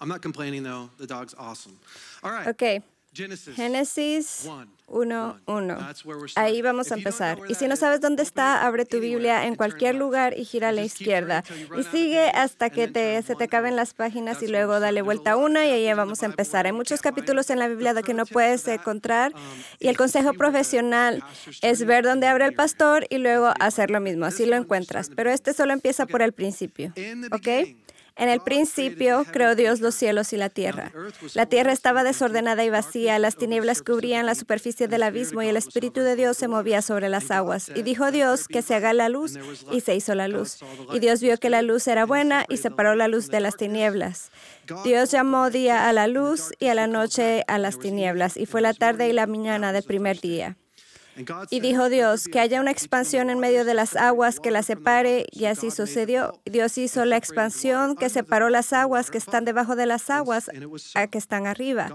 I'm not complaining though. The dog's awesome. All right. Ok, Genesis. Génesis 1, 1. That's where we're Ahí starting. vamos a empezar. Y si no sabes dónde está, abre tu Biblia en cualquier lugar y gira a la izquierda. Y sigue hasta que te, se te acaben las páginas y luego dale vuelta a una y ahí vamos a empezar. Hay muchos capítulos en la. Biblia que no puedes encontrar um, y el consejo profesional es ver dónde abre el pastor y luego hacer lo mismo. Así lo encuentras. Pero este solo empieza por el principio. ¿Ok? En el principio creó Dios los cielos y la tierra. La tierra estaba desordenada y vacía, las tinieblas cubrían la superficie del abismo y el Espíritu de Dios se movía sobre las aguas. Y dijo Dios que se haga la luz y se hizo la luz. Y Dios vio que la luz era buena y separó la luz de las tinieblas. Dios llamó día a la luz y a la noche a las tinieblas. Y fue la tarde y la mañana del primer día. Y dijo Dios que haya una expansión en medio de las aguas que las separe, y así sucedió. Dios hizo la expansión que separó las aguas que están debajo de las aguas a que están arriba.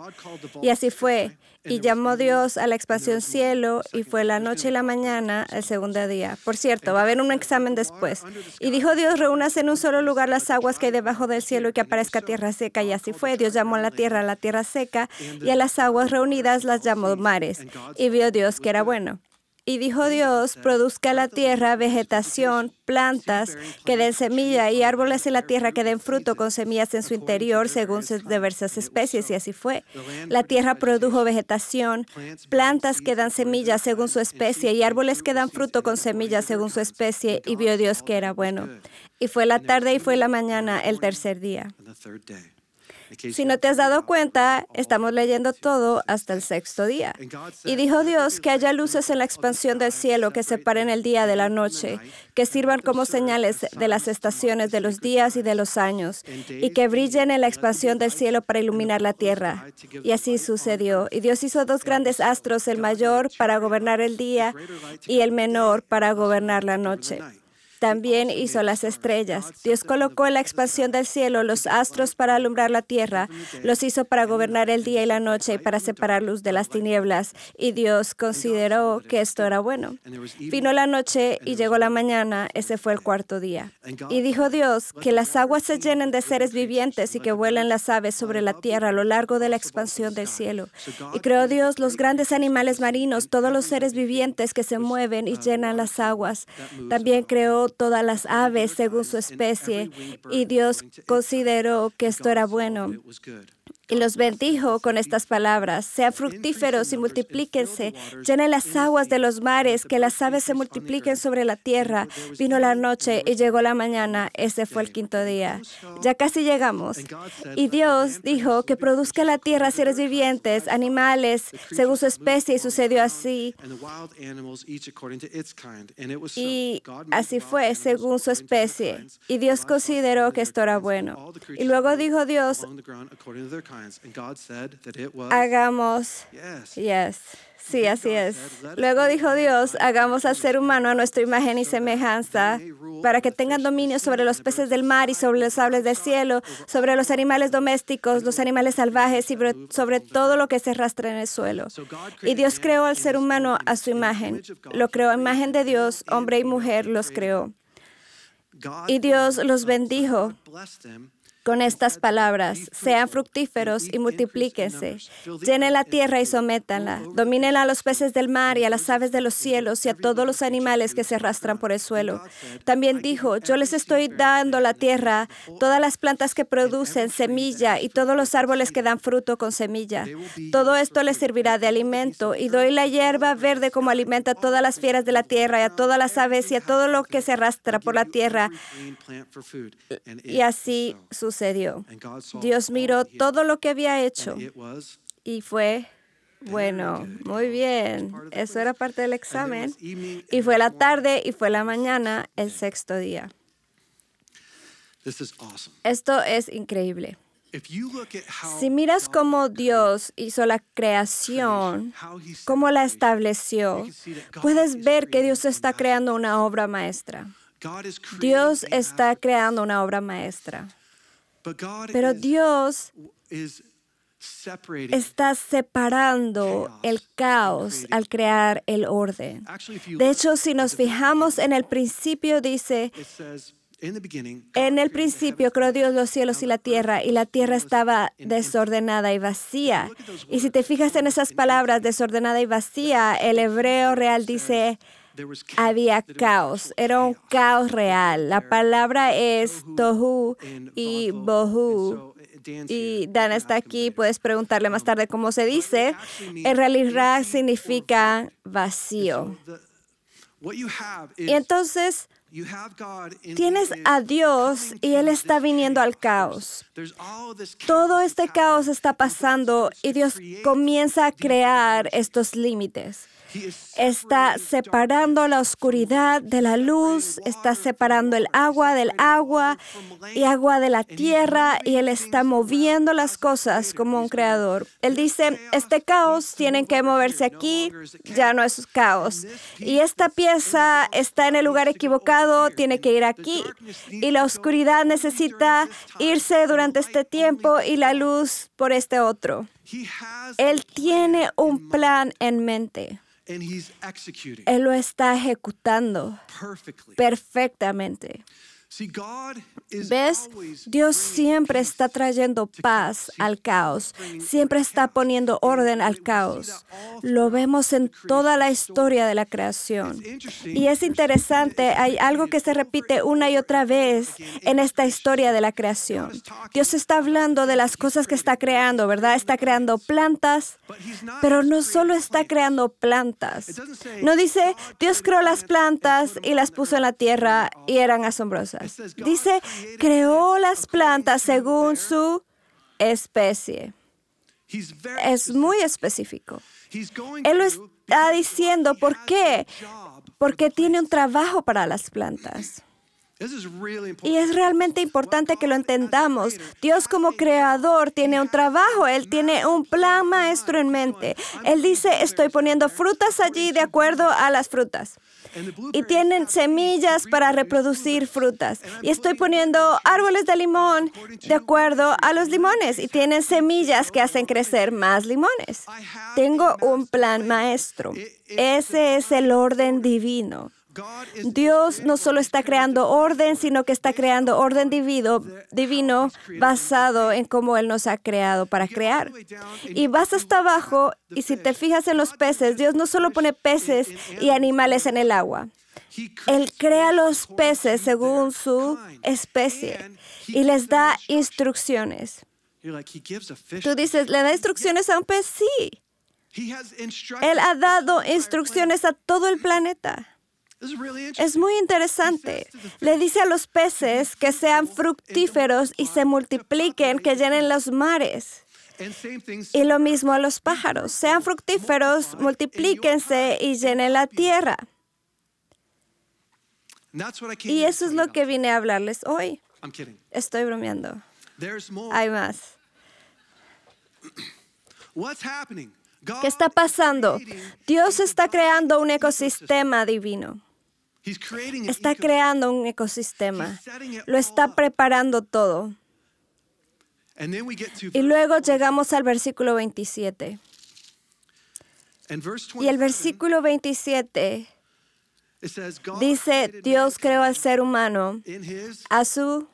Y así fue. Y llamó Dios a la expansión cielo, y fue la noche y la mañana el segundo día. Por cierto, va a haber un examen después. Y dijo Dios, reúnase en un solo lugar las aguas que hay debajo del cielo y que aparezca tierra seca. Y así fue. Dios llamó a la tierra la tierra seca, y a las aguas reunidas las llamó mares. Y vio Dios que era bueno. Y dijo Dios, produzca la tierra vegetación, plantas que den semilla y árboles en la tierra que den fruto con semillas en su interior según sus diversas especies. Y así fue. La tierra produjo vegetación, plantas que dan semillas según su especie y árboles que dan fruto con semillas según su especie. Y vio Dios que era bueno. Y fue la tarde y fue la mañana el tercer día. Si no te has dado cuenta, estamos leyendo todo hasta el sexto día. Y dijo Dios que haya luces en la expansión del cielo que separen el día de la noche, que sirvan como señales de las estaciones de los días y de los años, y que brillen en la expansión del cielo para iluminar la tierra. Y así sucedió. Y Dios hizo dos grandes astros, el mayor para gobernar el día y el menor para gobernar la noche. También hizo las estrellas. Dios colocó en la expansión del cielo los astros para alumbrar la tierra. Los hizo para gobernar el día y la noche y para separar luz de las tinieblas. Y Dios consideró que esto era bueno. Vino la noche y llegó la mañana. Ese fue el cuarto día. Y dijo Dios que las aguas se llenen de seres vivientes y que vuelen las aves sobre la tierra a lo largo de la expansión del cielo. Y creó Dios los grandes animales marinos, todos los seres vivientes que se mueven y llenan las aguas. También creó todas las aves según su especie, y Dios consideró que esto era bueno. Y los bendijo con estas palabras, sean fructíferos y multiplíquense, llenen las aguas de los mares, que las aves se multipliquen sobre la tierra. Vino la noche y llegó la mañana, ese fue el quinto día. Ya casi llegamos. Y Dios dijo que produzca la tierra seres vivientes, animales, según su especie, y sucedió así. Y así fue, según su especie. Y Dios consideró que to esto era bueno. Y luego dijo Dios, hagamos yes. Yes. Sí, así es. Luego dijo Dios, hagamos al ser humano a nuestra imagen y semejanza para que tengan dominio sobre los peces del mar y sobre los aves del cielo, sobre los animales domésticos, los animales salvajes y sobre- todo lo que se arrastra en el suelo. Y Dios creó al ser humano a su imagen. Lo creó a imagen de Dios, hombre y mujer los creó. Y Dios los bendijo con estas palabras, sean fructíferos y multiplíquense, llenen la tierra y sométanla, dominen a los peces del mar y a las aves de los cielos y a todos los animales que se arrastran por el suelo. También dijo, yo les estoy dando la tierra, todas las plantas que producen semilla y todos los árboles que dan fruto con semilla. Todo esto les servirá de alimento y doy la hierba verde como alimento a todas las fieras de la tierra y a todas las aves y a todo lo que se arrastra por la tierra. Y así so. Sucedió. Dios miró todo lo que había hecho y fue bueno, muy bien. Eso era parte del examen. Y fue la tarde y fue la mañana, el sexto día. Esto es increíble. Si miras cómo Dios hizo la creación, cómo la estableció, puedes ver que Dios está creando una obra maestra. Dios está creando una obra maestra. Pero Dios está separando el caos al crear el orden. De hecho, si nos fijamos en el principio, dice, En el principio creó Dios los cielos y la tierra, y la tierra estaba desordenada y vacía. Y si te fijas en esas palabras, desordenada y vacía, el hebreo real dice. Había caos, era un caos real. La palabra es tohu y bohu. uh, Dan's Y Dan está aquí, puedes preguntarle más tarde cómo se dice. En realidad significa vacío. Y entonces tienes a Dios y Él está viniendo al caos. Todo este caos está pasando y Dios comienza a crear estos límites. Está separando la oscuridad de la luz, está separando el agua del agua y agua de la tierra y Él está moviendo las cosas como un creador. Él dice, este caos tienen que moverse aquí, ya no es caos. Y esta pieza está en el lugar equivocado, tiene que ir aquí. Y la oscuridad necesita irse durante este tiempo y la luz por este otro. Él tiene un plan en mente. And he's executing Él lo está ejecutando perfectamente. ¿Ves? Dios siempre está trayendo paz al caos, siempre está poniendo orden al caos. Lo vemos en toda la historia de la creación. Y es interesante, hay algo que se repite una y otra vez en esta historia de la creación. Dios está hablando de las cosas que está creando, ¿verdad? Está creando plantas, pero no solo está creando plantas. No dice, Dios creó las plantas y las puso en la tierra y eran asombrosas. Dice, creó las plantas según su especie. Es muy específico. Él lo está diciendo, ¿por qué? Porque tiene un trabajo para las plantas. Y es realmente importante que lo entendamos. Dios como creador tiene un trabajo, Él tiene un plan maestro en mente. Él dice, estoy poniendo frutas allí de acuerdo a las frutas. Y tienen semillas para reproducir frutas. Y estoy poniendo árboles de limón de acuerdo a los limones. Y tienen semillas que hacen crecer más limones. Tengo un plan maestro. Ese es el orden divino. Dios no solo está creando orden, sino que está creando orden divino, divino basado en cómo Él nos ha creado para crear. Y vas hasta abajo y si te fijas en los peces, Dios no solo pone peces y animales en el agua. Él crea los peces según su especie y les da instrucciones. Tú dices, ¿le da instrucciones a un pez? Sí. Él ha dado instrucciones a todo el planeta. Es muy interesante. Le dice a los peces que sean fructíferos y se multipliquen, que llenen los mares. Y lo mismo a los pájaros. Sean fructíferos, multiplíquense y llenen la tierra. Y eso es lo que vine a hablarles hoy. Estoy bromeando. Hay más. ¿Qué está pasando? Dios está creando un ecosistema divino. Está creando un ecosistema. Lo está preparando todo. Y luego 27. llegamos al versículo 27. And verse Y el 27, versículo 27 it says, God dice, Dios creó al ser humano a su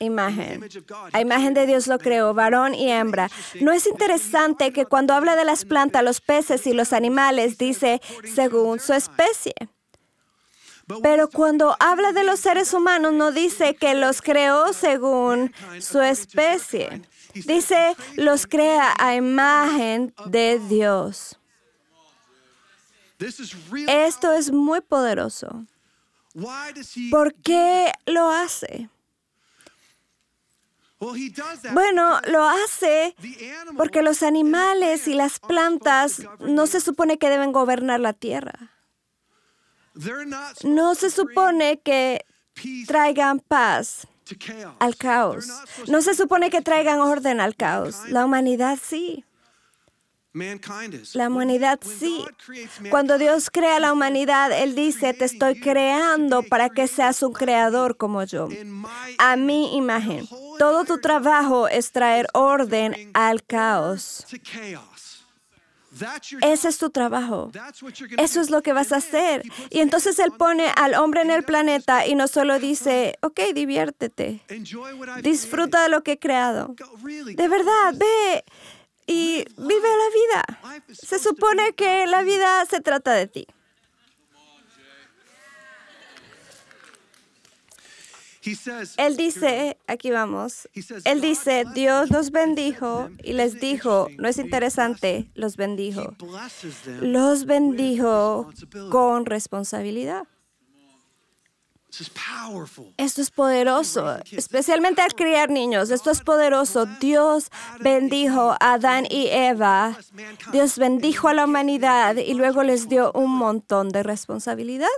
imagen. A imagen de Dios lo creó, varón y hembra. ¿No es interesante que cuando habla de las plantas, los peces y los animales, dice según su especie? Pero cuando habla de los seres humanos, no dice que los creó según su especie. Dice, los crea a imagen de Dios. Esto es muy poderoso. ¿Por qué lo hace? Bueno, lo hace porque los animales y las plantas no se supone que deben gobernar la tierra. No se supone que traigan paz al caos. No se supone que traigan orden al caos. La humanidad sí. La humanidad sí. Cuando Dios crea la humanidad, Él dice, te estoy creando para que seas un creador como yo, a mi imagen. Todo tu trabajo es traer orden al caos. Ese es tu trabajo. Eso es lo que vas a hacer. Y entonces Él pone on al hombre en el planeta y no solo dice, ok, diviértete, disfruta de lo que he creado. De verdad, ve y vive la vida. Se supone que la vida se trata de ti. He says, Él dice, aquí vamos, Él dice, Dios los bendijo y les dijo, no es interesante, los bendijo. Los bendijo con responsabilidad. Esto es poderoso, especialmente al criar niños. Esto es poderoso. Dios bendijo a Adán y Eva. Dios bendijo a la humanidad y luego les dio un montón de responsabilidad.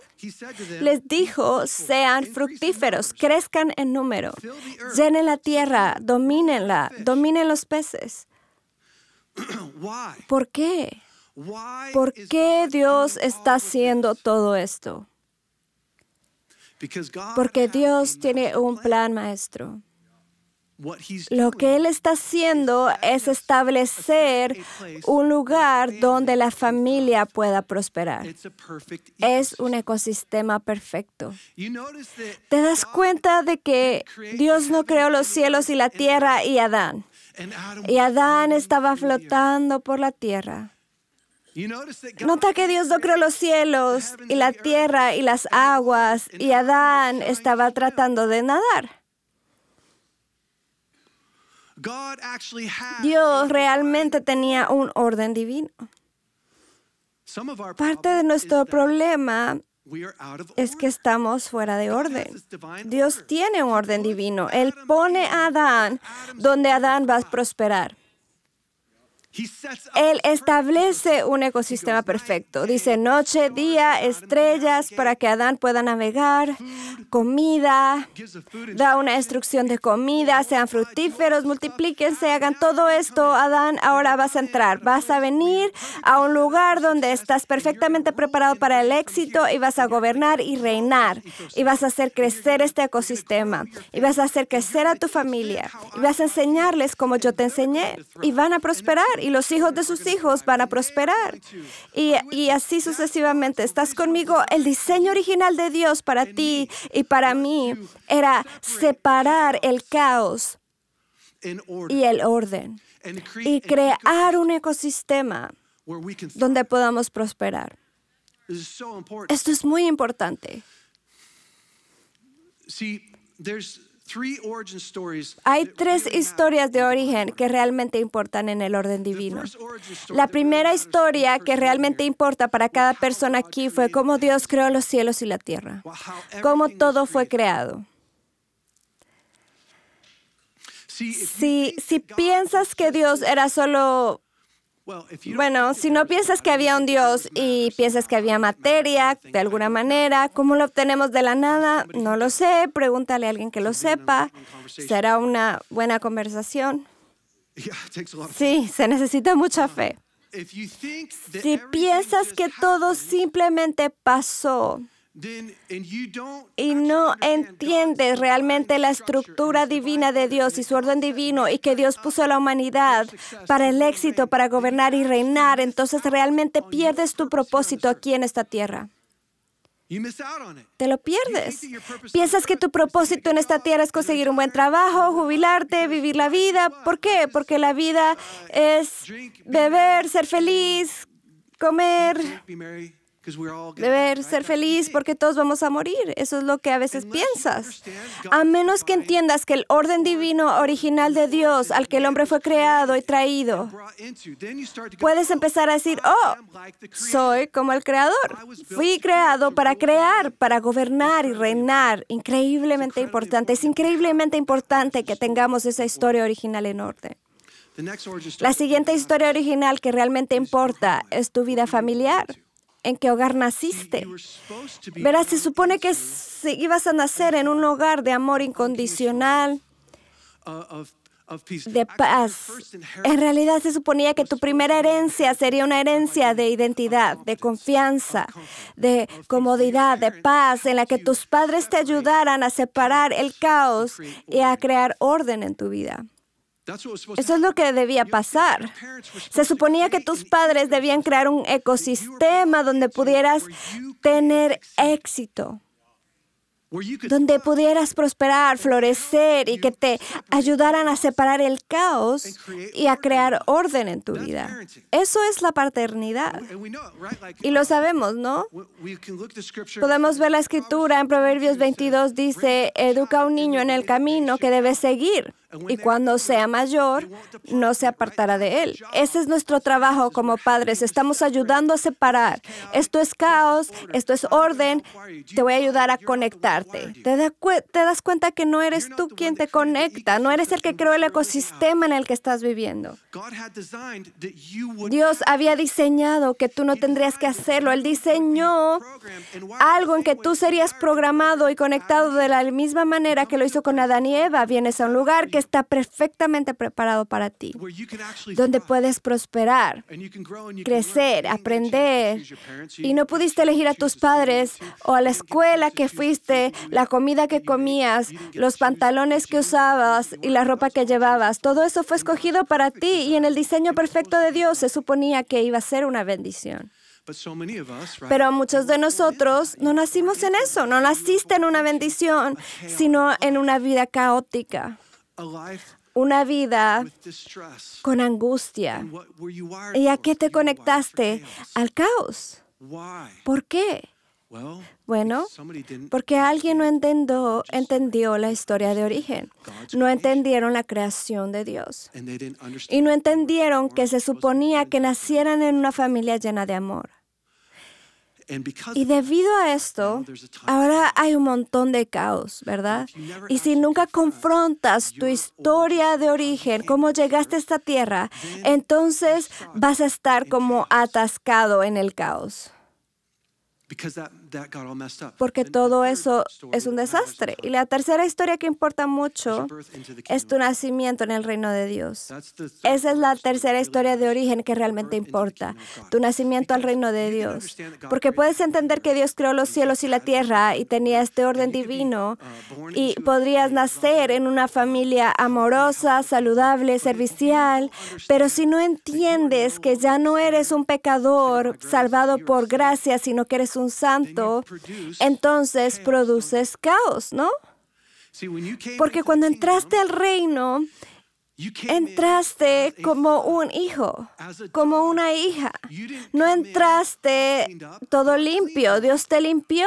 Les dijo, sean fructíferos, crezcan en número, llenen la tierra, domínenla, dominen los peces. ¿Por qué? ¿Por qué Dios está haciendo todo esto? Porque Dios tiene un plan. maestro. Lo que Él está haciendo es establecer un lugar donde la familia pueda prosperar. Es un ecosistema perfecto. ¿Te das cuenta de que Dios no creó los cielos y la tierra y Adán? Y Adán estaba flotando por la tierra. Nota que Dios no creó los cielos y la tierra y las aguas y Adán estaba tratando de nadar. Dios realmente tenía un orden divino. Parte de nuestro problema es que estamos fuera de orden. Dios tiene un orden divino. Él pone a Adán donde Adán va a prosperar. Él establece un ecosistema perfecto. Dice noche, día, estrellas para que Adán pueda navegar, comida, da una instrucción de comida, sean fructíferos, multiplíquense, hagan todo esto. Adán, ahora vas a entrar, vas a venir a un lugar donde estás perfectamente preparado para el éxito y vas a gobernar y reinar y vas a hacer crecer este ecosistema y vas a hacer crecer a tu familia y vas a enseñarles como yo te enseñé y van a prosperar y los hijos de sus hijos van a prosperar y, y así sucesivamente. ¿Estás conmigo? El diseño original de Dios para ti y para mí era separar el caos y el orden y crear un ecosistema donde podamos prosperar. Esto es muy importante. Hay tres historias de origen que realmente importan en el orden divino. La primera historia que realmente importa para cada persona aquí fue cómo Dios creó los cielos y la tierra, cómo todo fue creado. Si, si piensas que Dios era solo Bueno, si no piensas que había un Dios y piensas que había materia de alguna manera, ¿cómo lo obtenemos de la nada? No lo sé, pregúntale a alguien que lo sepa. Será una buena conversación. Sí, se necesita mucha fe. Think that Si piensas que todo simplemente pasó y no entiendes realmente la estructura divina de Dios y su orden divino y que Dios puso a la humanidad para el éxito, para gobernar y reinar, entonces realmente pierdes tu propósito aquí en esta tierra. Te lo pierdes. Piensas que tu propósito en esta tierra es conseguir un buen trabajo, jubilarte, vivir la vida. ¿Por qué? Porque la vida es beber, ser feliz, comer, right? ser feliz, porque todos vamos a morir. Eso es lo que a veces piensas. A menos que entiendas que el orden divino original de Dios al que el hombre fue creado y traído, puedes "Oh, empezar a decir, oh, the creator." soy como el creador. Fui creado para crear, para gobernar y reinar. Increíblemente importante. Es increíblemente importante que tengamos esa historia original en orden. La siguiente historia original que realmente importa es tu vida familiar. ¿En qué hogar naciste? Verás, se supone que ibas a nacer en un hogar de amor incondicional, de paz. En realidad se suponía que tu primera herencia sería una herencia de identidad, de confianza, de comodidad, de paz, en la que tus padres te ayudaran a separar el caos y a crear orden en tu vida. Eso es lo que debía pasar. Se suponía que tus padres debían crear un ecosistema donde pudieras tener éxito, donde pudieras prosperar, florecer y que te ayudaran a separar el caos y a crear orden en tu vida. Eso es la paternidad. Y lo sabemos, ¿no? Podemos ver la escritura en Proverbios 22, dice, educa a un niño en el camino que debe seguir y cuando sea mayor no se apartará de él. Ese es nuestro trabajo como padres. Estamos ayudando a separar. Esto es caos, esto es orden. Te voy a ayudar a conectarte. ¿Te, das cuenta que no eres tú quien te conecta, no eres el que creó el ecosistema en el que estás viviendo. Dios había diseñado que tú no tendrías que hacerlo. Él diseñó algo en que tú serías programado y conectado de la misma manera que lo hizo con Adán y Eva. Vienes a un lugar que está perfectamente preparado para ti, donde puedes prosperar, crecer, aprender. Y no pudiste elegir a tus padres o a la escuela que fuiste, la comida que comías, los pantalones que usabas y la ropa que llevabas. Todo eso fue escogido para ti y en el diseño perfecto de Dios se suponía que iba a ser una bendición. Pero muchos de nosotros no nacimos en eso, no naciste en una bendición, sino en una vida caótica, una vida con angustia. ¿Y a qué te conectaste? Al caos. ¿Por qué? Bueno, porque alguien no entendió, entendió la historia de origen. No entendieron la creación de Dios. Y no entendieron que se suponía que nacieran en una familia llena de amor. Y debido a esto, ahora hay un montón de caos, ¿verdad? Y si nunca confrontas tu historia de origen, cómo llegaste a esta tierra, entonces vas a estar como atascado en el caos. Porque todo eso es un desastre. Y la tercera historia que importa mucho es tu nacimiento en el reino de Dios. Esa es la tercera historia de origen que realmente importa, tu nacimiento al reino de Dios. Porque puedes entender que Dios creó los cielos y la tierra y tenía este orden divino y podrías nacer en una familia amorosa, saludable, servicial, pero si no entiendes que ya no eres un pecador salvado por gracia, sino que eres un santo, entonces produces caos, ¿no? Porque cuando entraste al reino, entraste como un hijo, como una hija. No entraste todo limpio. Dios te limpió.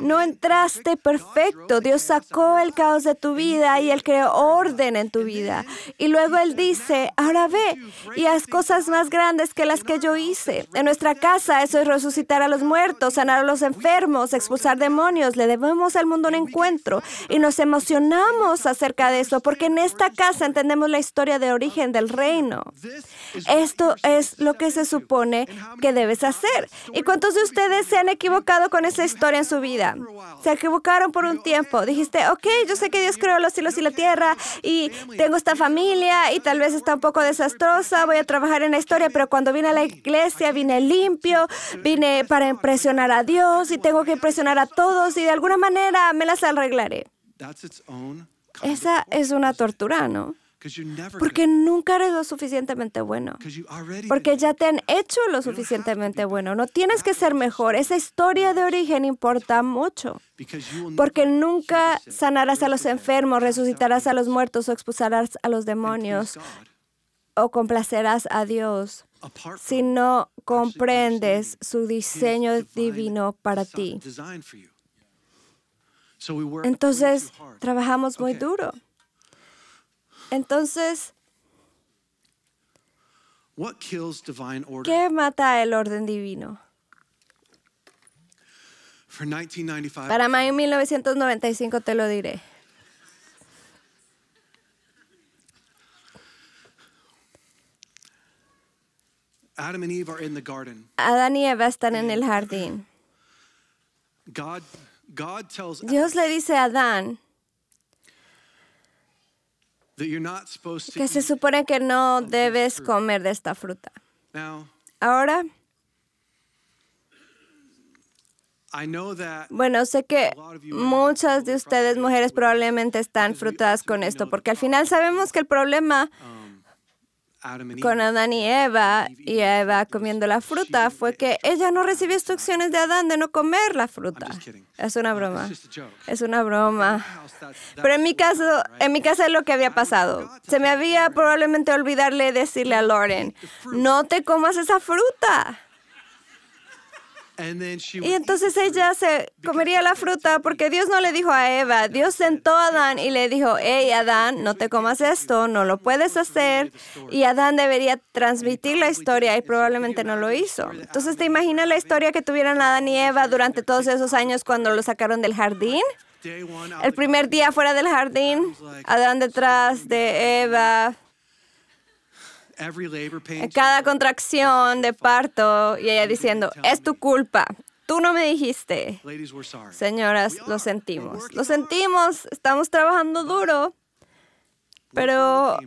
No entraste perfecto, Dios sacó your el life. caos de tu vida y Él creó orden en tu And vida. Y luego Él dice, "Now ahora ve y haz cosas más grandes que las que yo hice. En nuestra casa eso es resucitar a los muertos, sanar a los enfermos, expulsar demonios. Le debemos al mundo un encuentro y nos emocionamos acerca de eso porque en esta casa entendemos la historia de origen del reino. Esto es lo que se supone que debes hacer. ¿Y cuántos de ustedes se han equivocado con esa historia en su vida? Se equivocaron por un tiempo. Dijiste, ok, yo sé que Dios creó los cielos y la tierra y tengo esta familia y tal vez está un poco desastrosa, voy a trabajar en la historia, pero cuando vine a la iglesia vine limpio, vine para impresionar a Dios y tengo que impresionar a todos y de alguna manera me las arreglaré. Esa es una tortura, ¿no? Porque nunca eres lo suficientemente bueno. Porque ya te han hecho lo suficientemente bueno. No tienes que ser mejor. Esa historia de origen importa mucho. Porque nunca sanarás a los enfermos, resucitarás a los muertos o expulsarás a los demonios o complacerás a Dios si no comprendes su diseño divino para ti. Entonces, trabajamos muy duro. Entonces, What kills divine order? ¿qué mata el orden divino? For 1995, Para mayo 1995 te lo diré. Adam and Eve are in the garden. Adán y Eva están en el jardín. God, God tells Dios le dice a Adán que se supone que no debes comer de esta fruta. Now, Ahora, I know that Bueno, sé que muchas de ustedes, mujeres, probablemente están frutadas con esto, porque al final sabemos que el problema and con Adán y Eva y Eva comiendo la fruta fue que ella no recibió instrucciones de Adán de no comer la fruta. Es una broma. Es una broma. Pero en mi caso, en mi casa es lo que había pasado. Se me había probablemente olvidarle decirle a Lauren, no te comas esa fruta. Y entonces ella se comería la fruta porque Dios no le dijo a Eva, Dios sentó a Adán y le dijo, hey Adán, no te comas esto, no lo puedes hacer. Y Adán debería transmitir la historia y probablemente no lo hizo. Entonces te imaginas la historia que tuvieron Adán y Eva durante todos esos años cuando lo sacaron del jardín. El primer día fuera del jardín, Adán detrás de Eva, cada contracción de parto y ella diciendo, es tu culpa, tú no me dijiste. Señoras, lo sentimos. Lo sentimos, estamos trabajando duro, pero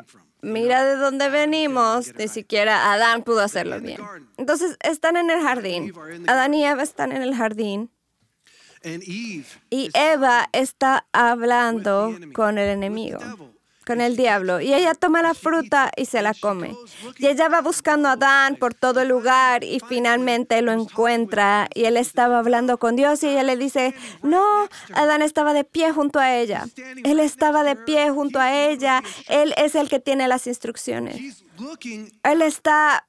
mira de dónde venimos. Ni siquiera Adán pudo hacerlo bien. Entonces, están en el jardín. Adán y Eva están en el jardín. And Eve Y Eva está hablando con el enemigo, con el diablo. Y ella toma la fruta y se la come. Y ella va buscando a Adán por todo el lugar y finalmente lo encuentra. Y él estaba hablando con Dios y ella le dice, no, Adán estaba de pie junto a ella. Él estaba de pie junto a ella. Él es el que tiene las instrucciones. Él está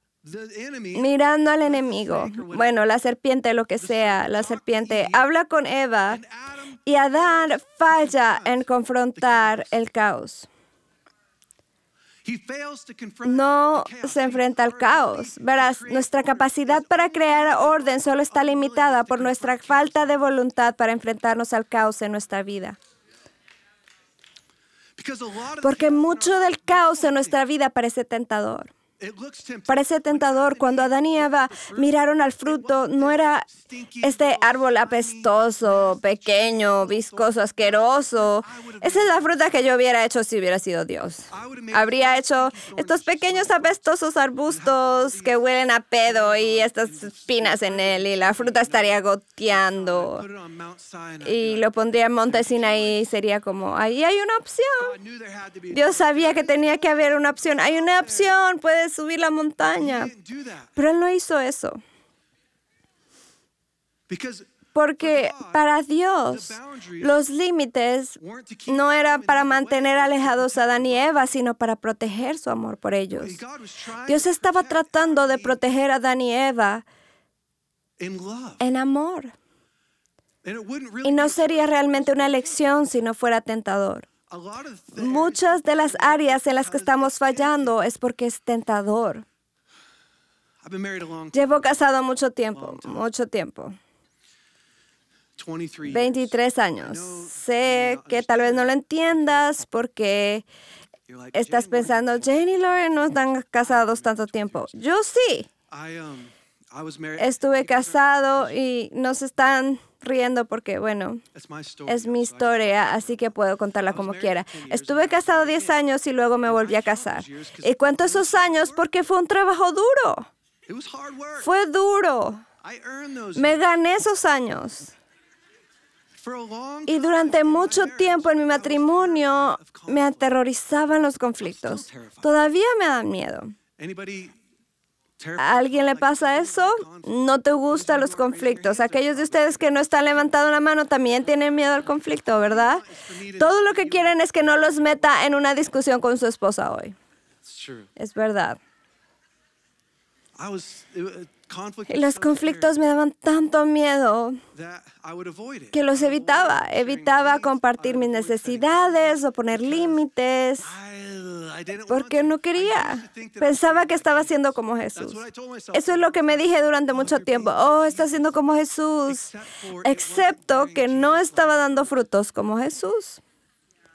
mirando al enemigo. Bueno, la serpiente, lo que sea, la serpiente habla con Eva y Adán falla en confrontar el caos. No se enfrenta al caos. Verás, nuestra capacidad para crear orden solo está limitada por nuestra falta de voluntad para enfrentarnos al caos en nuestra vida. Porque mucho del caos en nuestra vida parece tentador. It looks tempting. Parece tentador cuando Adán y Eva miraron al fruto, no era este árbol apestoso, pequeño, viscoso, asqueroso. Esa es la fruta que yo hubiera hecho si hubiera sido Dios. Habría hecho estos pequeños apestosos arbustos que huelen a pedo y estas espinas en él y la fruta estaría goteando. Y lo pondría en Monte Sinaí y sería como, ahí hay una opción. Dios sabía que tenía que haber una opción. Hay una opción, puedes subir la montaña. Pero él no hizo eso, porque para Dios los límites no eran para mantener alejados a Adán y Eva, sino para proteger su amor por ellos. Dios estaba tratando de proteger a Adán y Eva en amor. Y no sería realmente una elección si no fuera tentador. Muchas de las áreas en las que estamos fallando es porque es tentador. Llevo casado mucho tiempo, mucho tiempo. 23 years. 23 años. Sé que tal vez no lo entiendas porque estás "Jane, pensando, Jane y Lauren no están casados tanto tiempo. Yo sí. Um. Estuve casado y nos están riendo porque, bueno, es mi historia, así que puedo contarla como quiera. Estuve casado 10 años y luego me volví a casar. Y cuento esos años porque fue un trabajo duro. Fue duro. Me gané esos años. Y durante mucho tiempo en mi matrimonio me aterrorizaban los conflictos. Todavía me dan miedo. ¿A alguien le pasa eso? ¿No te gustan los conflictos? Aquellos de ustedes que no están levantando la mano también tienen miedo al conflicto, ¿verdad? Todo lo que quieren es que no los meta en una discusión con su esposa hoy. Es verdad. Y los conflictos me daban tanto miedo que los evitaba. Evitaba compartir mis necesidades o poner límites porque no quería. Pensaba que estaba siendo como Jesús. Eso es lo que me dije durante mucho tiempo. Oh, está siendo como Jesús. Excepto que no estaba dando frutos como Jesús.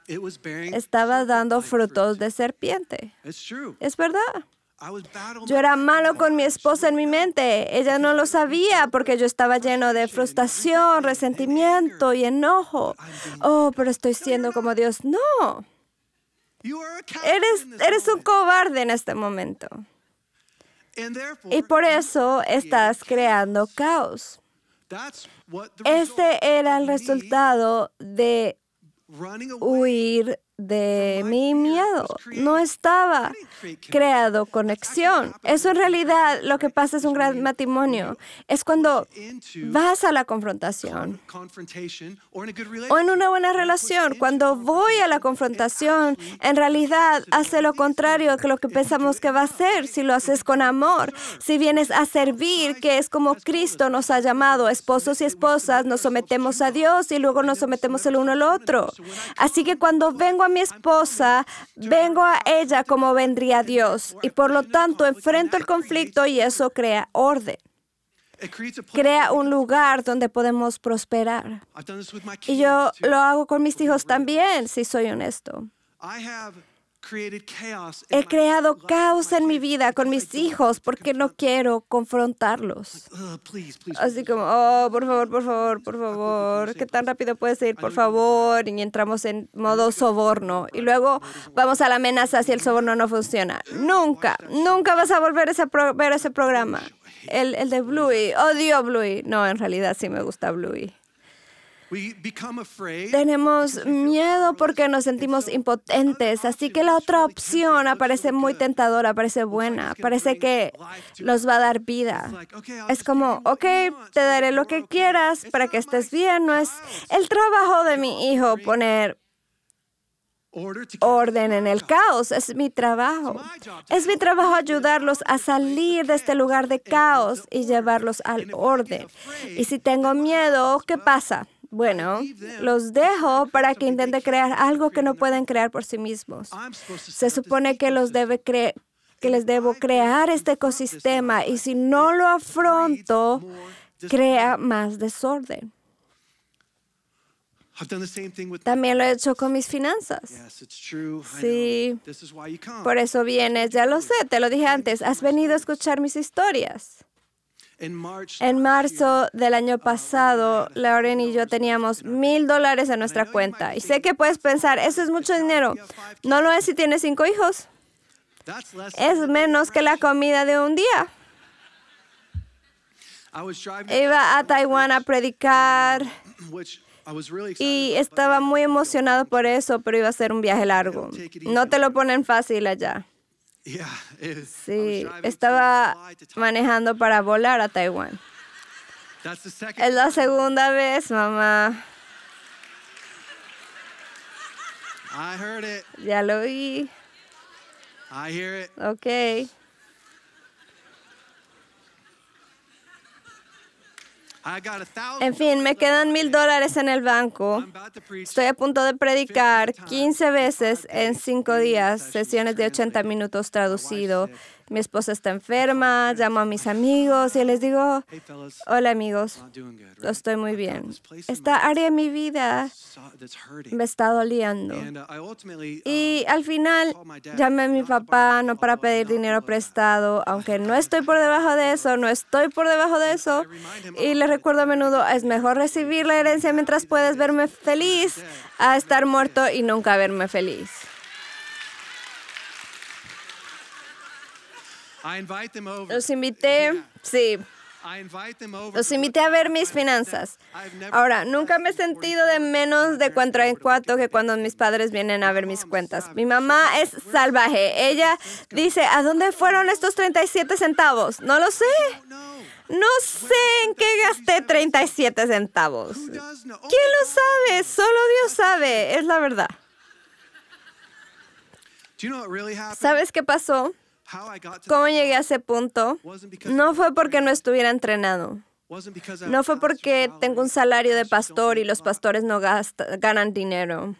Estaba dando frutos de serpiente. It's true. Es verdad. I was battled. Yo era malo con mi esposa en mi mente. Ella no lo sabía porque yo estaba lleno de frustración, resentimiento y enojo. Oh, pero estoy siendo como Dios. No, eres, eres un cobarde en este momento. Y por eso estás creando caos. Este era el resultado de huir de mi miedo. No estaba creado conexión. Eso en realidad lo que pasa es un gran matrimonio. Es cuando vas a la confrontación o en una buena relación. Cuando voy a la confrontación, en realidad hace lo contrario que lo que pensamos que va a hacer. Si lo haces con amor, si vienes a servir, que es como Cristo nos ha llamado, esposos y esposas, nos sometemos a Dios y luego nos sometemos el uno al otro. Así que cuando vengo a mi esposa, vengo a ella como vendría Dios y por lo tanto enfrento el conflicto y eso crea orden. Crea un lugar donde podemos prosperar. Y yo lo hago con mis hijos también, si soy honesto. He creado caos en mi vida con mis hijos porque no quiero confrontarlos. Así como, oh, por favor, por favor, por favor, ¿qué tan rápido puedes ir, por favor? Y entramos en modo soborno. Y luego vamos a la amenaza si el soborno no funciona. Nunca, nunca vas a volver a ver ese programa. El, el de Bluey. Odio Bluey. No, en realidad sí me gusta Bluey. Tenemos miedo porque nos sentimos impotentes, así que la otra opción aparece muy tentadora, parece buena, parece que nos va a dar vida. Es como, ok, te daré lo que quieras para que estés bien. No es el trabajo de mi hijo poner orden en el caos. Es mi trabajo. Es mi trabajo ayudarlos a salir de este lugar de caos y llevarlos al orden. Y si tengo miedo, ¿qué pasa? Bueno, los dejo para que intenten crear algo que no pueden crear por sí mismos. Se supone que los debe que les debo crear este ecosistema y si no lo afronto, crea más desorden. También lo he hecho con mis finanzas. Sí, por eso vienes, ya lo sé, te lo dije antes, has venido a escuchar mis historias. En marzo del año pasado, Lauren y yo teníamos mil dólares en nuestra cuenta. Y sé que puedes pensar, eso es mucho dinero. No lo es si tienes cinco hijos. Es menos que la comida de un día. Iba a Taiwán a predicar y estaba muy emocionado por eso, pero iba a ser un viaje largo. No te lo ponen fácil allá. Sí, estaba manejando para volar a Taiwán. Es la segunda vez, mamá. Ya lo oí. Ok. En fin, me quedan mil dólares en el banco. Estoy a punto de predicar 15 veces en cinco días, sesiones de 80 minutos traducido mi esposa está enferma, llamo a mis amigos y les digo, hola amigos, estoy muy bien. Esta área de mi vida me está doliendo. Y al final llamé a mi papá no para pedir dinero prestado, aunque no estoy por debajo de eso, no estoy por debajo de eso. Y le recuerdo a menudo, es mejor recibir la herencia mientras puedes verme feliz a estar muerto y nunca verme feliz. Los invité, sí. Los invité a ver mis finanzas. Ahora, nunca me he sentido de menos de cuatro en cuatro que cuando mis padres vienen a ver mis cuentas. Mi mamá es salvaje. Ella dice, ¿a dónde fueron estos 37 centavos? No lo sé. No sé en qué gasté 37 centavos. ¿Quién lo sabe? Solo Dios sabe. Es la verdad. ¿Sabes qué pasó? ¿Cómo llegué a ese punto? No fue porque no estuviera entrenado. No fue porque tengo un salario de pastor y los pastores no ganan dinero.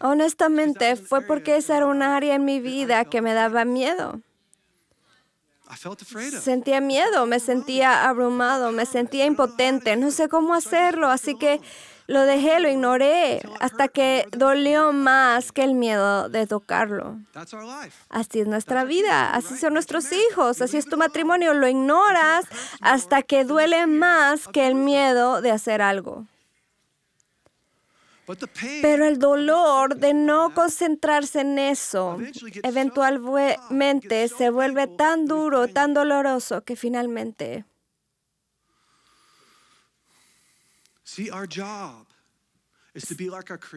Honestamente, fue porque esa era un área en mi vida que me daba miedo. Sentía miedo, me sentía abrumado, me sentía impotente, no sé cómo hacerlo, así que lo dejé, lo ignoré, hasta que dolió más que el miedo de tocarlo. Así es nuestra vida, así son nuestros hijos, así es tu matrimonio. Lo ignoras hasta que duele más que el miedo de hacer algo. Pero el dolor de no concentrarse en eso eventualmente se vuelve tan duro, tan doloroso que finalmente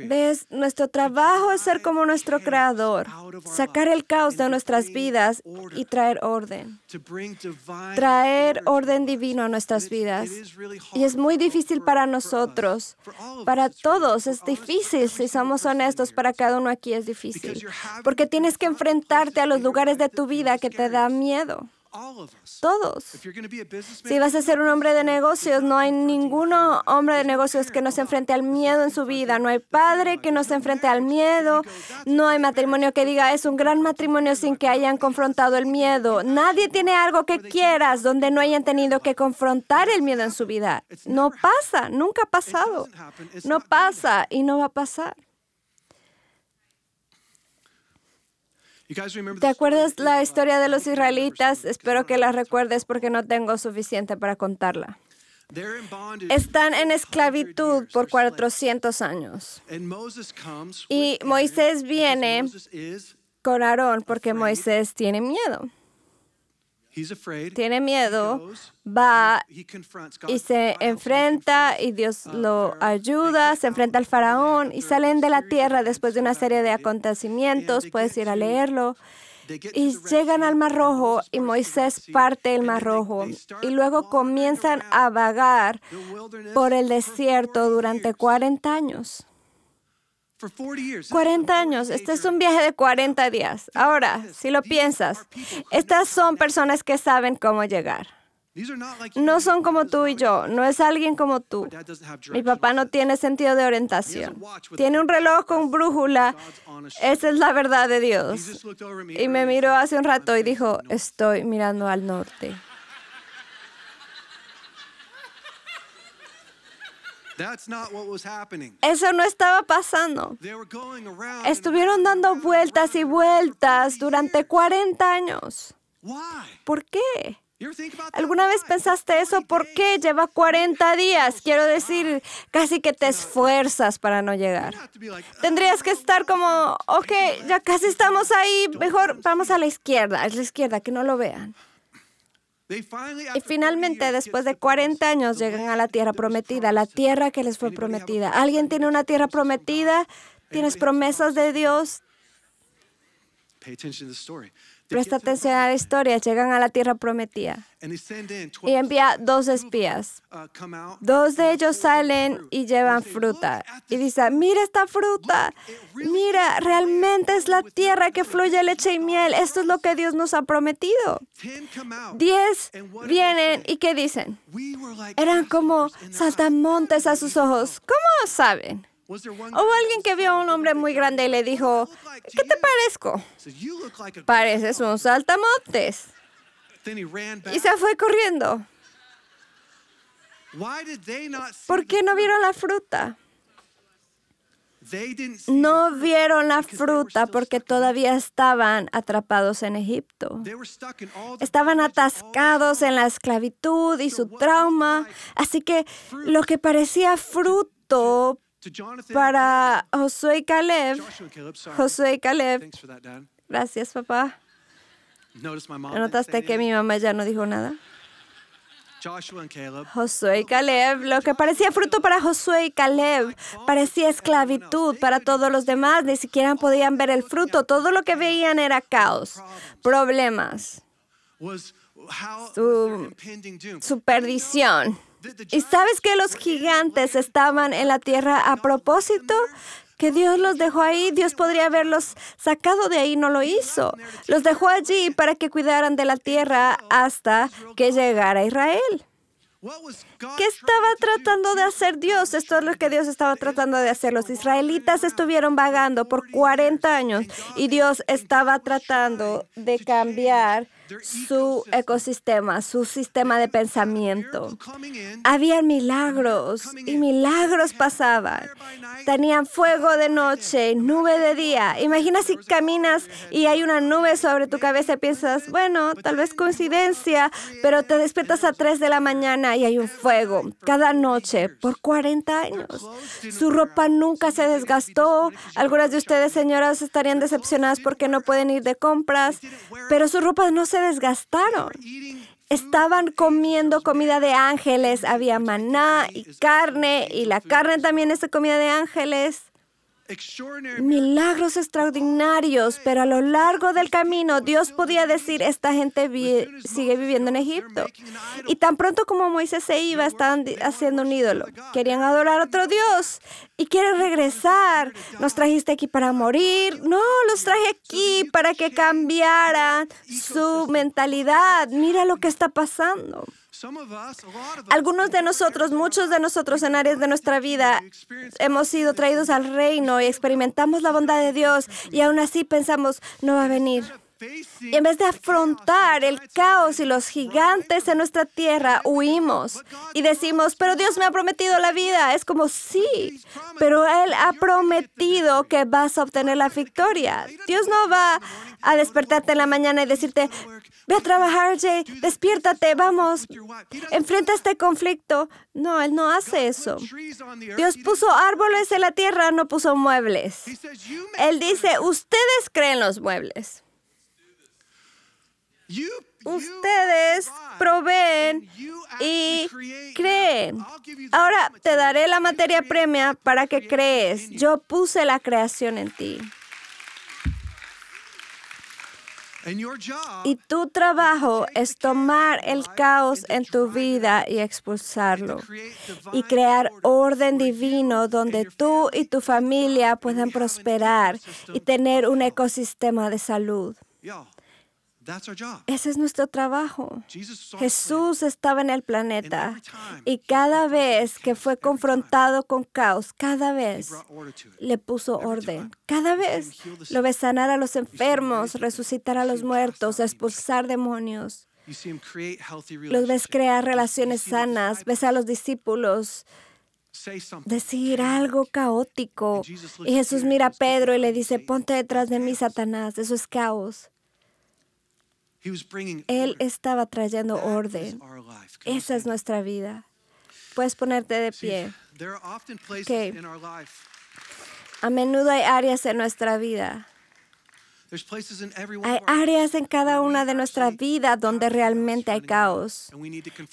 ¿Ves? Nuestro trabajo es ser como nuestro Creador, sacar el caos de nuestras vidas y traer orden. Traer orden divino a nuestras vidas. Y es muy difícil para nosotros, para todos es difícil, si somos honestos, para cada uno aquí es difícil. Porque tienes que enfrentarte a los lugares de tu vida que te da miedo. Todos. Si vas a ser un hombre de negocios, no hay ningún hombre de negocios que no se enfrente al miedo en su vida. No hay padre que no se enfrente al miedo. No hay matrimonio que diga es un gran matrimonio sin que hayan confrontado el miedo. Nadie tiene algo que quieras donde no hayan tenido que confrontar el miedo en su vida. No pasa, nunca ha pasado. No pasa y no va a pasar. ¿Te acuerdas la historia de los israelitas? Espero que la recuerdes porque no tengo suficiente para contarla. Están en esclavitud por 400 años. Y Moisés viene con Aarón porque Moisés tiene miedo tiene miedo, va y se enfrenta y Dios lo ayuda, se enfrenta al faraón y salen de la tierra después de una serie de acontecimientos, puedes ir a leerlo. Y llegan al Mar Rojo y Moisés parte el Mar Rojo y luego comienzan a vagar por el desierto durante 40 años. 40 años, este es un viaje de 40 días. Ahora, si lo piensas, estas son personas que saben cómo llegar. No son como tú y yo, no es alguien como tú. Mi papá no tiene sentido de orientación. Tiene un reloj con brújula. Esa es la verdad de Dios. Y me miró hace un rato y dijo, estoy mirando al norte. Eso no estaba pasando. Estuvieron dando vueltas y vueltas durante 40 años. ¿Por qué? ¿Alguna vez pensaste eso? ¿Por qué lleva 40 días? Quiero decir, casi que te esfuerzas para no llegar. Tendrías que estar como, ok, ya casi estamos ahí, mejor vamos a la izquierda, a la izquierda, que no lo vean. Y finalmente, después de 40 años, llegan a la tierra prometida, la tierra que les fue prometida. ¿Alguien tiene una tierra prometida? ¿Tienes promesas de Dios? Presta atención a la historia. Llegan a la tierra prometida y envía dos espías. Uh, dos de ellos salen y llevan fruta. Y dice, mira esta fruta. Mira, realmente es la tierra que fluye leche y miel. Esto es lo que Dios nos ha prometido. Diez vienen y ¿qué dicen? Eran como saltamontes a sus ojos. ¿Cómo saben? Hubo alguien que vio a un hombre muy grande y le dijo, ¿qué te parezco? Pareces un saltamontes. Y se fue corriendo. ¿Por qué no vieron la fruta? No vieron la fruta porque todavía estaban atrapados en Egipto. Estaban atascados en la esclavitud y su trauma. Así que lo que parecía fruto para Josué y Caleb. Josué y Caleb. Gracias, papá. ¿Notaste que mi mamá ya no dijo nada? Josué y Caleb, lo que parecía fruto para Josué y Caleb, parecía esclavitud para todos los demás, ni siquiera podían ver el fruto, todo lo que veían era caos, problemas, su, su perdición. ¿Y sabes que los gigantes estaban en la tierra a propósito? que Dios los dejó ahí, Dios podría haberlos sacado de ahí, no lo hizo. Los dejó allí para que cuidaran de la tierra hasta que llegara Israel. ¿Qué estaba tratando de hacer Dios? Esto es lo que Dios estaba tratando de hacer. Los israelitas estuvieron vagando por 40 años y Dios estaba tratando de cambiar su ecosistema, su sistema de pensamiento. Habían milagros y milagros pasaban. Tenían fuego de noche, nube de día. Imagina si caminas y hay una nube sobre tu cabeza y piensas, bueno, tal vez coincidencia, pero te despiertas a 3 de la mañana y hay un fuego cada noche por 40 años. Su ropa nunca se desgastó. Algunas de ustedes, señoras, estarían decepcionadas porque no pueden ir de compras, pero su ropa no se desgastaron. estaban comiendo comida de ángeles, había maná y carne, y la carne también es comida de ángeles milagros extraordinarios, pero a lo largo del camino Dios podía decir, esta gente sigue viviendo en Egipto. Y tan pronto como Moisés se iba, estaban haciendo un ídolo. Querían adorar a otro Dios y quieren regresar. Nos trajiste aquí para morir. No, los traje aquí para que cambiaran su mentalidad. Mira lo que está pasando. Algunos de nosotros, muchos de nosotros en áreas de nuestra vida, hemos sido traídos al reino y experimentamos la bondad de Dios y aún así pensamos, no va a venir. Y en vez de afrontar el caos y los gigantes en nuestra tierra, huimos y decimos, pero Dios me ha prometido la vida. Es como, sí, pero Él ha prometido que vas a obtener la victoria. Dios no va a despertarte en la mañana y decirte, ve a trabajar, Jay, despiértate, vamos, enfrenta este conflicto. No, Él no hace eso. Dios puso árboles en la tierra, no puso muebles. Él dice, ustedes creen los muebles. Ustedes proveen y creen. Ahora te daré la materia premia para que crees. Yo puse la creación en ti. Y tu trabajo es tomar el caos en tu vida y expulsarlo. Y crear orden divino donde tú y tu familia puedan prosperar y tener un ecosistema de salud. Ese es nuestro trabajo. Jesús estaba en el planeta. Y cada vez que fue confrontado con caos, cada vez le puso orden. Cada vez lo ve sanar a los enfermos, resucitar a los muertos, expulsar demonios. Los ves crear relaciones sanas, ves a los discípulos decir algo caótico. Y Jesús mira a Pedro y le dice, ponte detrás de mí, Satanás, eso es caos. Él estaba trayendo orden. Esa es nuestra vida. Puedes ponerte de pie. A menudo hay áreas en nuestra vida hay áreas en cada una de nuestra vida donde realmente hay caos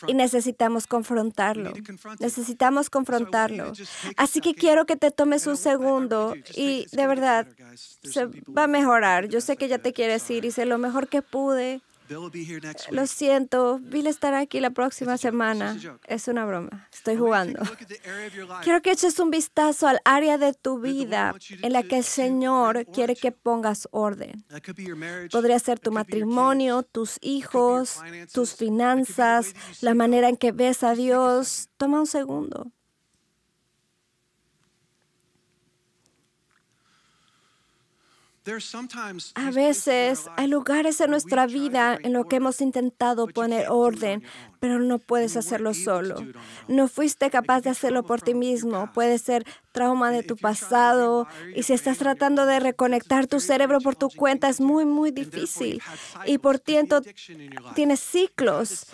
y necesitamos confrontarlo. Necesitamos confrontarlo. Así que quiero que te tomes un segundo y de verdad se va a mejorar. Yo sé que ya te quieres ir, hice lo mejor que pude. Lo siento, Bill estará aquí la próxima semana. Es una broma, estoy jugando. Quiero que eches un vistazo al área de tu vida en la que el Señor quiere que pongas orden. Podría ser tu matrimonio, tus hijos, tus finanzas, la manera en que ves a Dios. Toma un segundo. A veces hay lugares en nuestra vida en los que hemos intentado poner orden, pero no puedes hacerlo solo. No fuiste capaz de hacerlo por ti mismo. Puede ser trauma de tu pasado y si estás tratando de reconectar tu cerebro por tu cuenta es muy, muy difícil. Y por tiempo tienes ciclos.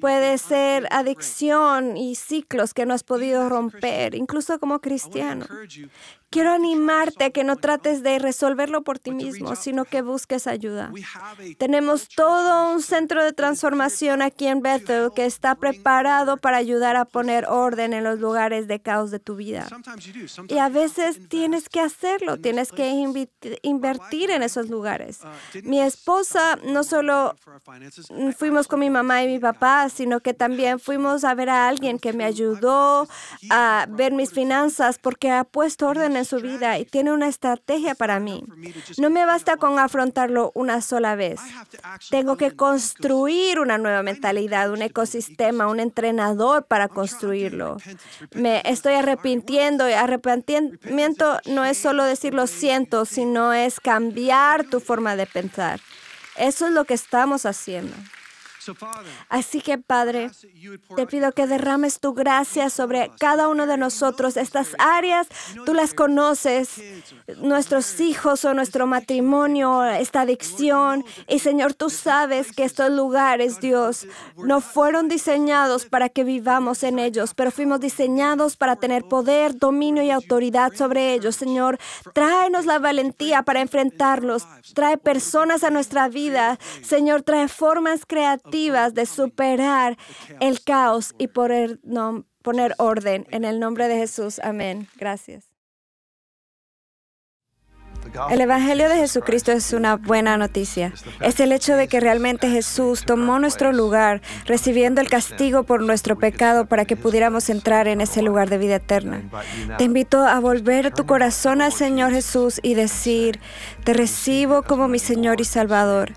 Puede ser adicción y ciclos que no has podido romper, incluso como cristiano. Quiero animarte a que no trates de resolverlo por ti mismo, sino que busques ayuda. Tenemos todo un centro de transformación aquí en Bethel que está preparado para ayudar a poner orden en los lugares de caos de tu vida. Y a veces tienes que hacerlo, tienes que invertir en esos lugares. Mi esposa no solo fuimos con mi mamá y mi papá, sino que también fuimos a ver a alguien que me ayudó a ver mis finanzas porque ha puesto orden en su vida y tiene una estrategia para mí. No me basta con afrontarlo una sola vez. Tengo que construir una nueva mentalidad, un ecosistema, un entrenador para construirlo. Me estoy arrepintiendo y arrepentimiento no es solo decir lo siento, sino es cambiar tu forma de pensar. Eso es lo que estamos haciendo. Así que, Padre, te pido que derrames tu gracia sobre cada uno de nosotros. Estas áreas tú las conoces, nuestros hijos o nuestro matrimonio, esta adicción. Y Señor, tú sabes que estos lugares, Dios, no fueron diseñados para que vivamos en ellos, pero fuimos diseñados para tener poder, dominio y autoridad sobre ellos. Señor, tráenos la valentía para enfrentarlos. Trae personas a nuestra vida. Señor, trae formas creativas de superar el caos y poner, poner orden. En el nombre de Jesús. Amén. Gracias. El Evangelio de Jesucristo es una buena noticia. Es el hecho de que realmente Jesús tomó nuestro lugar, recibiendo el castigo por nuestro pecado para que pudiéramos entrar en ese lugar de vida eterna. Te invito a volver tu corazón al Señor Jesús y decir, te recibo como mi Señor y Salvador.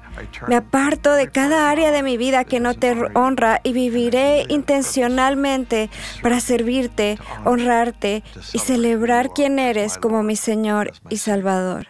Me aparto de cada área de mi vida que no te honra y viviré intencionalmente para servirte, honrarte y celebrar quién eres como mi Señor y Salvador.